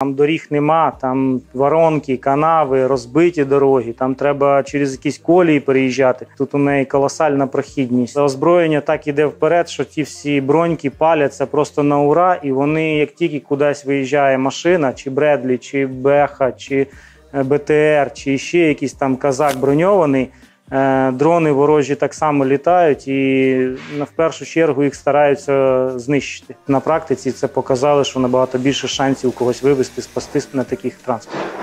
Там доріг нема, там воронки, канави, розбиті дороги. Там треба через якісь колії переїжджати. Тут у неї колосальна прохідність. Озброєння так іде вперед, що ті всі броньки паляться просто на ура, і вони, як тільки кудись виїжджає машина, чи Бредлі, чи Беха, чи е, БТР, чи ще якийсь там казак броньований. Е, Дрони ворожі так само літають, і в першу чергу їх стараються знищити. На практиці це показало, що набагато більше шансів когось вивезти, спасти на таких транспортах.